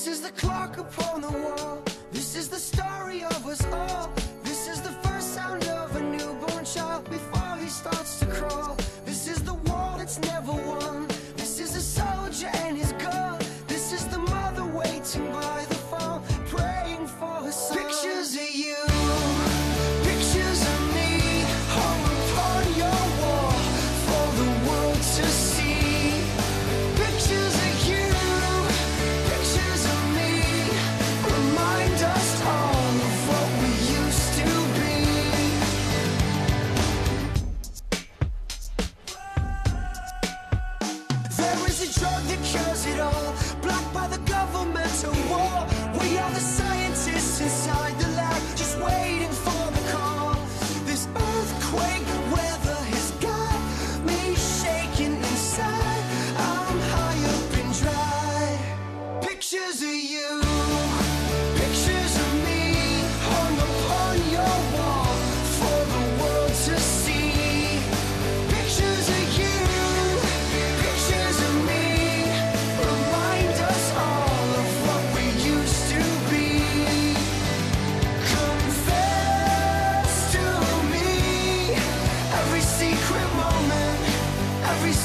This is the clock upon the wall. that cures it all. Blocked by the government war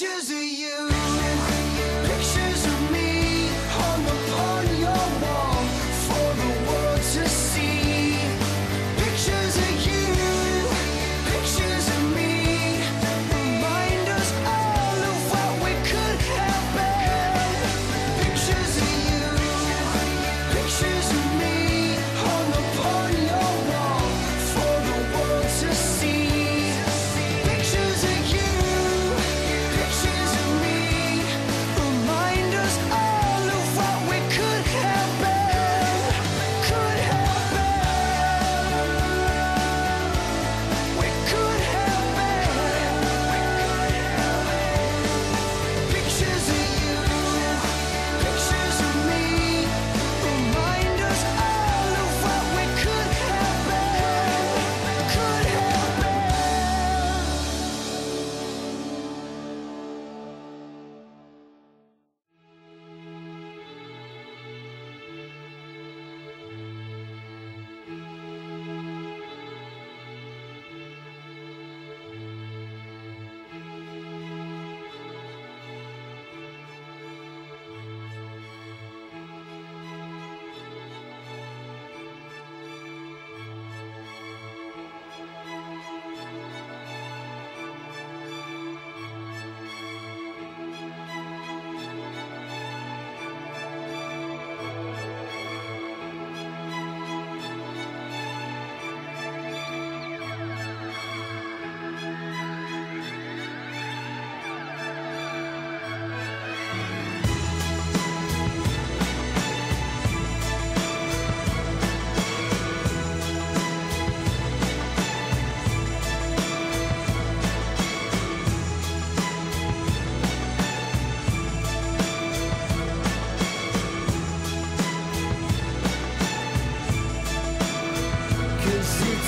Treasures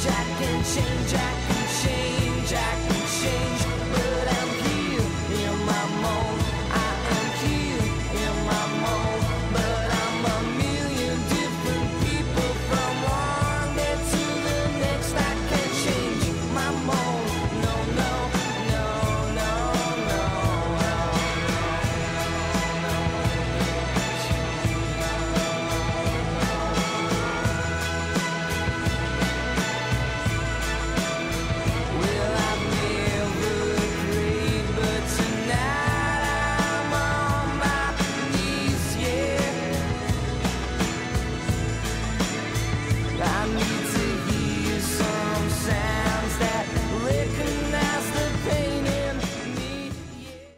Jack and Chain Jack.